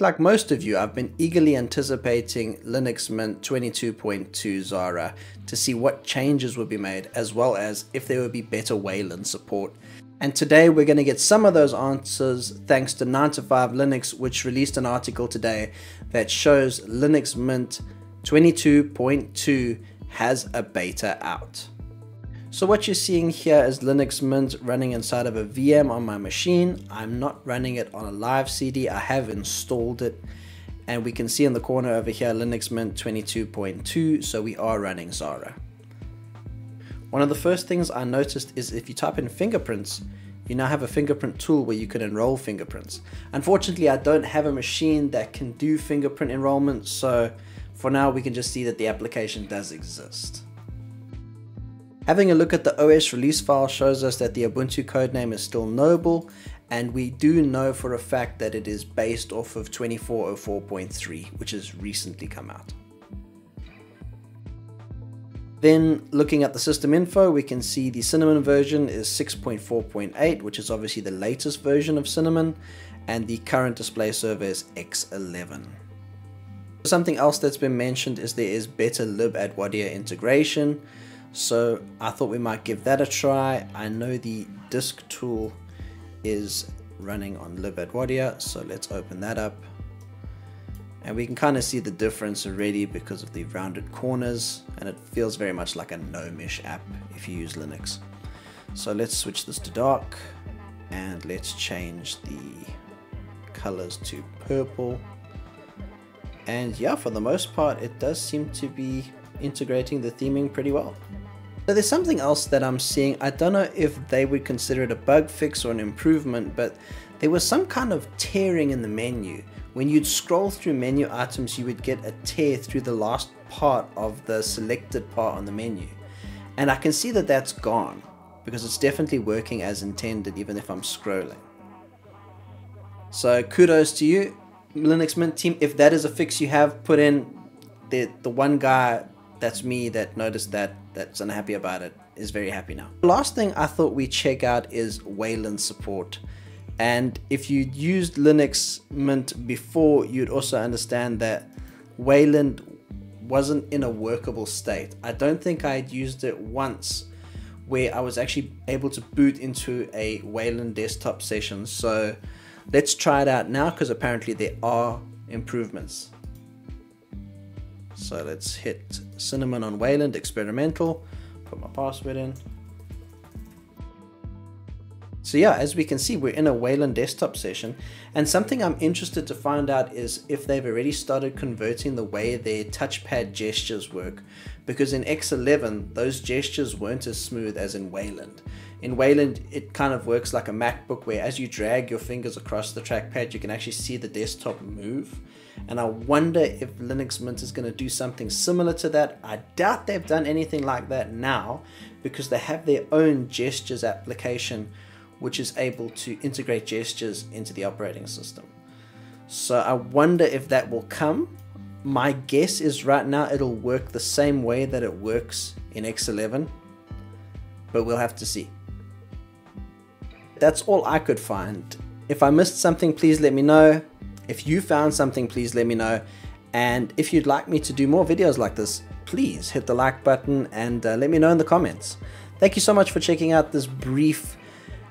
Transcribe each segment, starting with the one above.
Like most of you, I've been eagerly anticipating Linux Mint 22.2 Zara to see what changes would be made, as well as if there would be better Wayland support. And today we're going to get some of those answers thanks to 9to5 Linux, which released an article today that shows Linux Mint 22.2 has a beta out. So what you're seeing here is Linux Mint running inside of a VM on my machine. I'm not running it on a live CD. I have installed it and we can see in the corner over here Linux Mint 22.2 so we are running Zara. One of the first things I noticed is if you type in fingerprints you now have a fingerprint tool where you can enroll fingerprints. Unfortunately I don't have a machine that can do fingerprint enrollment so for now we can just see that the application does exist. Having a look at the OS release file shows us that the Ubuntu codename is still Noble, and we do know for a fact that it is based off of 2404.3, which has recently come out. Then looking at the system info, we can see the Cinnamon version is 6.4.8, which is obviously the latest version of Cinnamon, and the current display server is X11. Something else that's been mentioned is there is better libadwaita integration. So I thought we might give that a try. I know the disk tool is running on libadwaita, so let's open that up. And we can kind of see the difference already because of the rounded corners and it feels very much like a Gnomish app if you use Linux. So let's switch this to dark and let's change the colors to purple. And yeah, for the most part, it does seem to be integrating the theming pretty well. So there's something else that I'm seeing. I don't know if they would consider it a bug fix or an improvement, but there was some kind of tearing in the menu. When you'd scroll through menu items, you would get a tear through the last part of the selected part on the menu. And I can see that that's gone because it's definitely working as intended even if I'm scrolling. So kudos to you, Linux Mint team. If that is a fix you have put in, the, the one guy that's me that noticed that that's unhappy about it is very happy now. Last thing I thought we'd check out is Wayland support. And if you'd used Linux Mint before, you'd also understand that Wayland wasn't in a workable state. I don't think I had used it once where I was actually able to boot into a Wayland desktop session. So let's try it out now because apparently there are improvements. So let's hit Cinnamon on Wayland experimental, put my password in. So yeah, as we can see, we're in a Wayland desktop session. And something I'm interested to find out is if they've already started converting the way their touchpad gestures work. Because in X11, those gestures weren't as smooth as in Wayland. In Wayland, it kind of works like a MacBook where as you drag your fingers across the trackpad, you can actually see the desktop move. And I wonder if Linux Mint is going to do something similar to that. I doubt they've done anything like that now because they have their own gestures application which is able to integrate gestures into the operating system. So I wonder if that will come. My guess is right now it'll work the same way that it works in X11, but we'll have to see. That's all I could find. If I missed something, please let me know. If you found something, please let me know. And if you'd like me to do more videos like this, please hit the like button and uh, let me know in the comments. Thank you so much for checking out this brief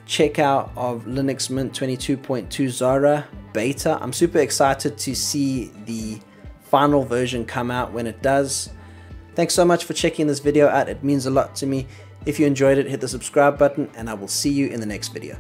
checkout of Linux Mint 22.2 Zara beta. I'm super excited to see the final version come out when it does. Thanks so much for checking this video out. It means a lot to me. If you enjoyed it, hit the subscribe button and I will see you in the next video.